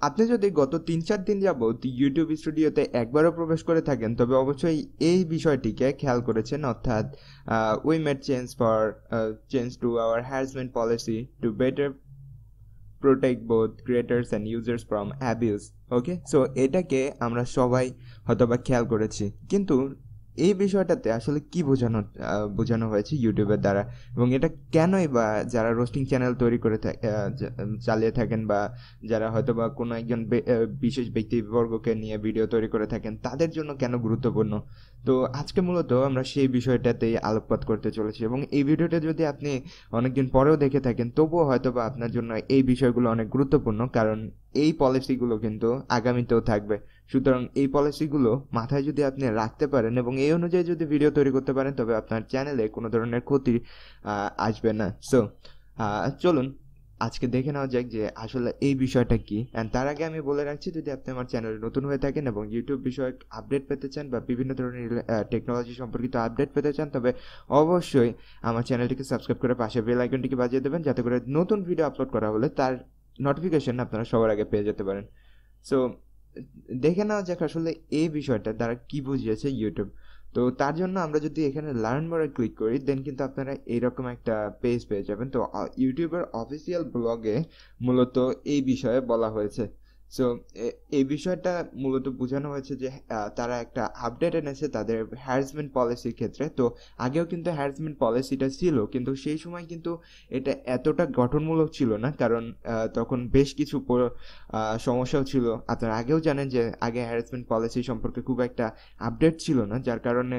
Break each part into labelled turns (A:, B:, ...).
A: আপনি যদি গত তিন চার দিন যাবৎ ইউটিউব স্টুডিওতে একবারও প্রবেশ করে থাকেন, তবে অবশ্যই এই বিষয়টিকে খেয়াল করেছেন, অর্থাৎ we made change for change to our harassment policy to better protect both creators and users from abuse okay so এটাকে আমরা সবাই হয়তোবা খেয়াল করেছি। কিন্তু এই বিষয়টাতে আসলে কি বোঝানো বোঝানো হয়েছে ইউটিউবের দ্বারা? এবং এটা কেনই বা যারা রোস্টিং চ্যানেল তৈরি করে চালিয়ে থাকেন বা যারা হয়তো বা কোনো একজন বিশেষ ব্যক্তিবর্গকে নিয়ে ভিডিও তৈরি করে থাকেন, তাদের জন্য কেন গুরুত্বপূর্ণ? তো আজকে মূলত আমরা সেই বিষয়টাতেই আলোকপাত করতে চলেছি। এবং এই ভিডিওটা যদি আপনি অনেকদিন পরেও দেখে থাকেন, তবুও হয়তো বা আপনার জন্য এই বিষয়গুলো অনেক গুরুত্বপূর্ণ। কারণ এই পলিসিগুলো কিন্তু আগামীতেও থাকবে। সুতরাং এই পলিসিগুলো মাথায় যদি আপনি রাখতে পারেন এবং এই অনুযায়ী যদি ভিডিও তৈরি করতে পারেন, তবে আপনার চ্যানেলে কোনো ধরনের ক্ষতি আসবে না। সো চলুন, আজকে দেখে নেওয়া যাক যে আসলে এই বিষয়টা কি। অ্যান্ড তার আগে আমি বলে রাখছি, যদি আপনি আমার চ্যানেলে নতুন হয়ে থাকেন এবং ইউটিউব বিষয়ক আপডেট পেতে চান বা বিভিন্ন ধরনের টেকনোলজি সম্পর্কিত আপডেট পেতে চান, তবে অবশ্যই আমার চ্যানেলটিকে সাবস্ক্রাইব করে পাশে বেল আইকনটিকে বাজিয়ে দেবেন, যাতে করে নতুন ভিডিও আপলোড করা হলে তার নোটিফিকেশন আপনারা সবার আগে পেয়ে যেতে পারেন। সো দেখে নেওয়া যাক আসলে এই বিষয়টা তারা কি বুঝিয়েছে ইউটিউব তো তার জন্য আমরা যদি এখানে লার্ন মোড়ে ক্লিক করি দেন কিন্তু আপনারা এইরকম একটা পেজ পেয়ে যাবেন। তো ইউটিউবের অফিসিয়াল ব্লগে মূলত এই বিষয়ে বলা হয়েছে। সো এই বিষয়টা মূলত বোঝানো হয়েছে যে তারা একটা আপডেট এনেছে তাদের হ্যারাসমেন্ট পলিসির ক্ষেত্রে। তো আগেও কিন্তু হ্যারাসমেন্ট পলিসিটা ছিল, কিন্তু সেই সময় কিন্তু এটা এতটা গঠনমূলক ছিল না, কারণ তখন বেশ কিছু সমস্যাও ছিল। আপনারা আগেও জানেন যে, আগে হ্যারাসমেন্ট পলিসি সম্পর্কে খুব একটা আপডেট ছিল না, যার কারণে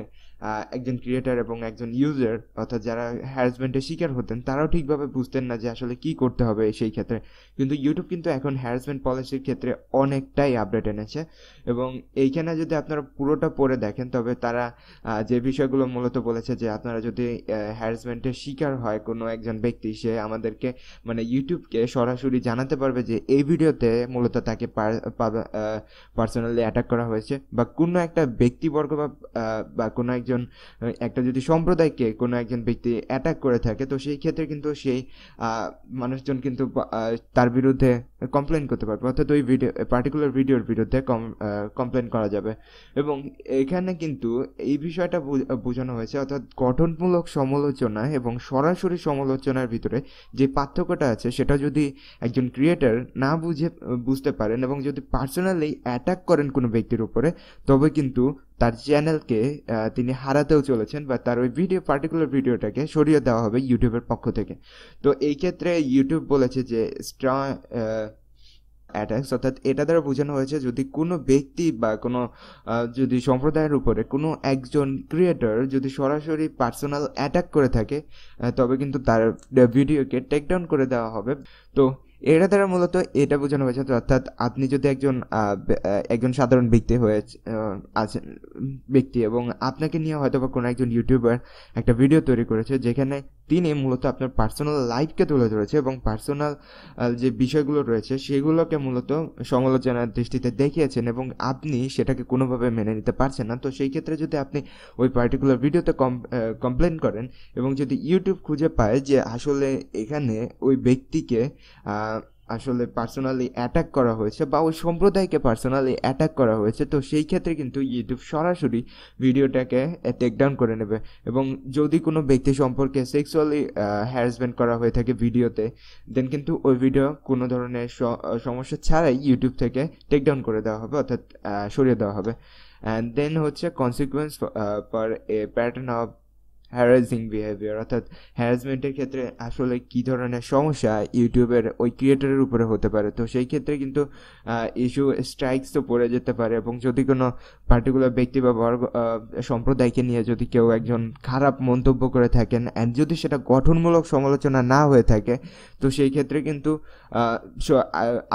A: একজন ক্রিয়েটার এবং একজন ইউজার অর্থাৎ যারা হ্যারাসমেন্টের শিকার হতেন, তারাও ঠিকভাবে বুঝতেন না যে আসলে কি করতে হবে সেই ক্ষেত্রে। কিন্তু ইউটিউব কিন্তু এখন হ্যারাসমেন্ট পলিসির ক্ষেত্রে অনেকটাই আপডেট এনেছে এবং এইখানে যদি আপনারা পুরোটা পড়ে দেখেন, তবে তারা যে বিষয়গুলো মূলত বলেছে যে আপনারা যদি হ্যারাসমেন্টের শিকার হয় কোনো একজন ব্যক্তি, সে আমাদেরকে মানে ইউটিউবকে সরাসরি জানাতে পারবে যে এই ভিডিওতে মূলত তাকে পার্সোনালি অ্যাটাক করা হয়েছে বা কোনো একটা ব্যক্তিবর্গ বা কোনো এক একজন একটা যদি সম্প্রদায়কে কোনো একজন ব্যক্তি অ্যাটাক করে থাকে, তো সেই ক্ষেত্রে কিন্তু সেই মানুষজন কিন্তু তার বিরুদ্ধে কমপ্লেন করতে পারবে। অর্থাৎ ওই ভিডিও পার্টিকুলার ভিডিওর বিরুদ্ধে কমপ্লেন করা যাবে। এবং এখানে কিন্তু এই বিষয়টা বোঝানো হয়েছে, অর্থাৎ গঠনমূলক সমালোচনা এবং সরাসরি সমালোচনার ভিতরে যে পার্থক্যটা আছে, সেটা যদি একজন ক্রিয়েটার না বুঝে, বুঝতে পারেন এবং যদি পার্সোনালি অ্যাটাক করেন কোনো ব্যক্তির উপরে, তবে কিন্তু তার চ্যানেলকে তিনি হারাতেও চলেছেন বা তার ওই ভিডিও পার্টিকুলার ভিডিওটাকে সরিয়ে দেওয়া হবে ইউটিউবের পক্ষ থেকে। তো এই ক্ষেত্রে ইউটিউব বলেছে যে স্ট্রং অ্যাটাক্স অর্থাৎ এটা দ্বারা বোঝানো হয়েছে যদি কোনো ব্যক্তি বা কোনো যদি সম্প্রদায়ের উপরে কোনো একজন ক্রিয়েটর যদি সরাসরি পার্সোনাল অ্যাটাক করে থাকে তবে কিন্তু তার ভিডিওকে টেক ডাউন করে দেওয়া হবে। তো এটা দ্বারা মূলত এটা বোঝানো হয়েছে অর্থাৎ আপনি যদি একজন একজন সাধারণ ব্যক্তি হয়ে আছেন, ব্যক্তি এবং আপনাকে নিয়ে হয়তো বা কোনো একজন ইউটিউবার একটা ভিডিও তৈরি করেছে, যেখানে তিনি মূলত আপনার পার্সোনাল লাইফকে তুলে ধরেছে এবং পার্সোনাল যে বিষয়গুলো রয়েছে সেগুলোকে মূলত সমালোচনার দৃষ্টিতে দেখিয়েছেন এবং আপনি সেটাকে কোনোভাবে মেনে নিতে পারছেন না। তো সেই ক্ষেত্রে যদি আপনি ওই পার্টিকুলার ভিডিওতে কমপ্লেন করেন এবং যদি ইউটিউব খুঁজে পায় যে আসলে এখানে ওই ব্যক্তিকে আসলে পার্সোনালি অ্যাটাক করা হয়েছে বা ওই সম্প্রদায়কে পার্সোনালি অ্যাটাক করা হয়েছে, তো সেই ক্ষেত্রে কিন্তু ইউটিউব সরাসরি ভিডিওটাকে টেকডাউন করে নেবে এবং যদি কোনো ব্যক্তি সম্পর্কে সেক্সুয়ালি হ্যারাসমেন্ট করা হয়ে থাকে ভিডিওতে দেন কিন্তু ওই ভিডিও কোনো ধরনের সমস্যা ছাড়াই ইউটিউব থেকে টেকডাউন করে দেওয়া হবে, অর্থাৎ সরিয়ে দেওয়া হবে। অ্যান্ড দেন হচ্ছে consequence for a pattern of harassing behaviour অর্থাৎ হ্যারাসমেন্টের ক্ষেত্রে আসলে কী ধরনের সমস্যা ইউটিউবের ওই ক্রিয়েটারের উপরে হতে পারে? তো সেই ক্ষেত্রে কিন্তু ইস্যু স্ট্রাইকস তো পড়ে যেতে পারে এবং যদি কোনো পার্টিকুলার ব্যক্তি বা বর্গ সম্প্রদায়কে নিয়ে যদি কেউ একজন খারাপ মন্তব্য করে থাকেন অ্যান্ড যদি সেটা গঠনমূলক সমালোচনা না হয়ে থাকে, তো সেই ক্ষেত্রে কিন্তু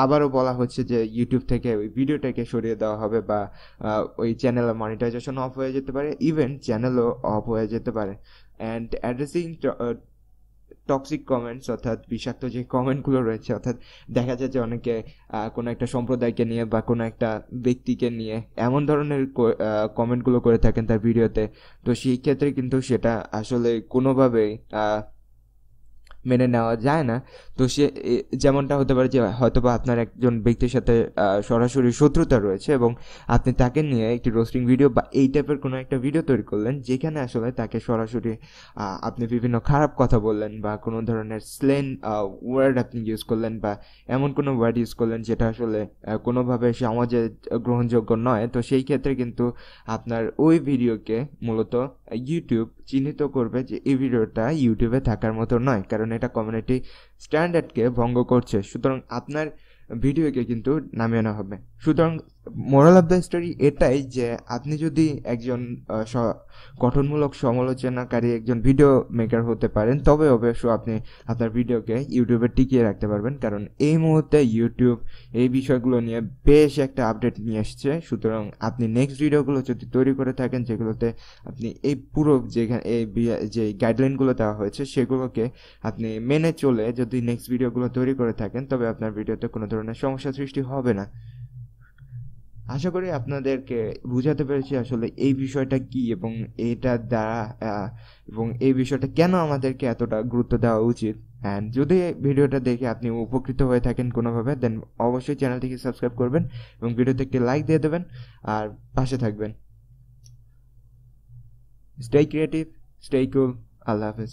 A: আবারও বলা হচ্ছে যে ইউটিউব থেকে ওই ভিডিওটাকে সরিয়ে দেওয়া হবে বা ওই চ্যানেলের মনিটাইজেশন অফ হয়ে যেতে পারে ইভেন চ্যানেলও অফ হয়ে যেতে পারে। অ্যান্ড অ্যাড্রেসিং টক্সিক কমেন্টস অর্থাৎ বিষাক্ত যে কমেন্টগুলো রয়েছে, অর্থাৎ দেখা যায় যে অনেকে কোনো একটা সম্প্রদায়কে নিয়ে বা কোনো একটা ব্যক্তিকে নিয়ে এমন ধরনের কমেন্টগুলো করে থাকেন তার ভিডিওতে। তো সেই ক্ষেত্রে কিন্তু সেটা আসলে কোনোভাবেই মেনে নেওয়া যায় না। তো সে যেমনটা হতে পারে যে, হয়তোবা আপনার একজন ব্যক্তির সাথে সরাসরি শত্রুতা রয়েছে এবং আপনি তাকে নিয়ে একটি রোস্টিং ভিডিও বা এই টাইপের কোনো একটা ভিডিও তৈরি করলেন, যেখানে আসলে তাকে সরাসরি আপনি বিভিন্ন খারাপ কথা বললেন বা কোনো ধরনের স্লেন ওয়ার্ড আপনি ইউজ করলেন বা এমন কোনো ওয়ার্ড ইউজ করলেন যেটা আসলে কোনোভাবে সমাজে গ্রহণযোগ্য নয়। তো সেই ক্ষেত্রে কিন্তু আপনার ওই ভিডিওকে মূলত ইউটিউব চিহ্নিত করবে যে এই ভিডিওটা ইউটিউবে থাকার মতো নয়, কারণ এটা কমিউনিটি স্ট্যান্ডার্ডকে ভঙ্গ করছে। সুতরাং আপনার ভিডিওকে কিন্তু নামিয়ে আনা হবে। সুতরাং মোরাল অফ দ্য স্টোরি এটাই যে আপনি যদি একজন গঠনমূলক সমালোচনাকারী একজন ভিডিও মেকার হতে পারেন, তবে অবশ্য আপনি আপনার ভিডিওকে ইউটিউবে টিকিয়ে রাখতে পারবেন। কারণ এই মুহূর্তে ইউটিউব এই বিষয়গুলো নিয়ে বেশ একটা আপডেট নিয়ে এসছে। সুতরাং আপনি নেক্সট ভিডিওগুলো যদি তৈরি করে থাকেন, যেগুলোতে আপনি এই পুরো যেখানে, এই যে গাইডলাইনগুলো দেওয়া হয়েছে, সেগুলোকে আপনি মেনে চলে যদি নেক্সট ভিডিওগুলো তৈরি করে থাকেন, তবে আপনার ভিডিওতে কোনো ধরনের সমস্যা সৃষ্টি হবে না। আশা করি আপনাদেরকে বুঝাতে পেরেছি আসলে এই বিষয়টা কি এবং এটা দ্বারা এবং এই বিষয়টা কেন আমাদেরকে এতটা গুরুত্ব দেওয়া উচিত। অ্যান্ড যদি ভিডিওটা দেখে আপনি উপকৃত হয়ে থাকেন কোনোভাবে দেন অবশ্যই চ্যানেলটিকে সাবস্ক্রাইব করবেন এবং ভিডিওতে একটি লাইক দিয়ে দেবেন। আর পাশে থাকবেন। স্টে ক্রিয়েটিভ স্টে কুল আল্লাহ হাফিজ।